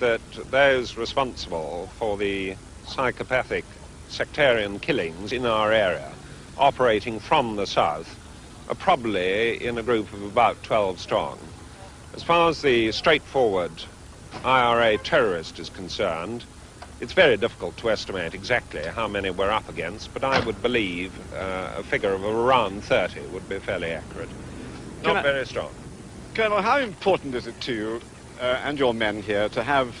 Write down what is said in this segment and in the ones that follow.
that those responsible for the psychopathic sectarian killings in our area, operating from the south, are probably in a group of about 12 strong. As far as the straightforward IRA terrorist is concerned, it's very difficult to estimate exactly how many we're up against, but I would believe uh, a figure of around 30 would be fairly accurate. Not very strong. Colonel, how important is it to you Uh, and your men here to have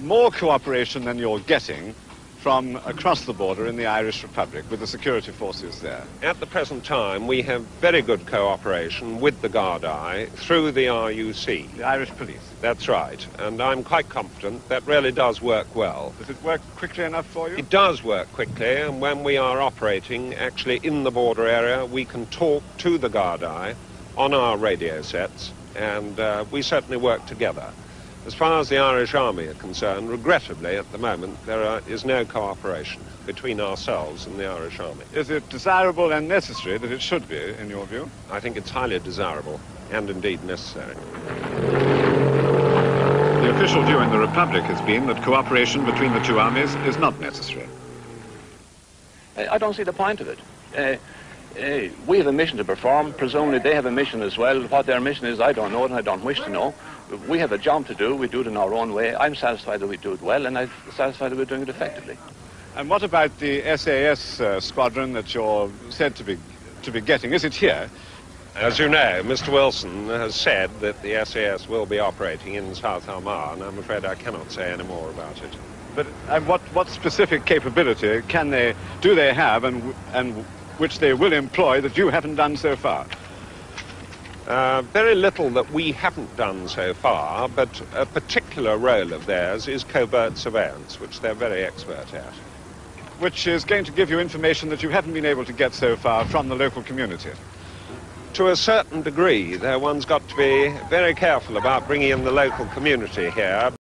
more cooperation than you're getting from across the border in the Irish Republic with the security forces there? At the present time, we have very good cooperation with the Gardaí through the RUC. The Irish police. That's right, and I'm quite confident that really does work well. Does it work quickly enough for you? It does work quickly, and when we are operating actually in the border area, we can talk to the Gardaí on our radio sets, and uh, we certainly work together. As far as the Irish Army are concerned, regrettably, at the moment, there are, is no cooperation between ourselves and the Irish Army. Is it desirable and necessary that it should be, in your view? I think it's highly desirable and indeed necessary. The official view in the Republic has been that cooperation between the two armies is not necessary. I I don't see the point of it. Uh, uh, we have a mission to perform. Presumably they have a mission as well. What their mission is, I don't know, and I don't wish to know. We have a job to do. We do it in our own way. I'm satisfied that we do it well, and I'm satisfied that we're doing it effectively. And what about the SAS uh, squadron that you're said to be to be getting? Is it here? As you know, Mr. Wilson has said that the SAS will be operating in South Armagh, and I'm afraid I cannot say any more about it. But and what what specific capability can they do they have, and and which they will employ that you haven't done so far? Uh, very little that we haven't done so far, but a particular role of theirs is covert surveillance, which they're very expert at. Which is going to give you information that you haven't been able to get so far from the local community. To a certain degree, though one's got to be very careful about bringing in the local community here.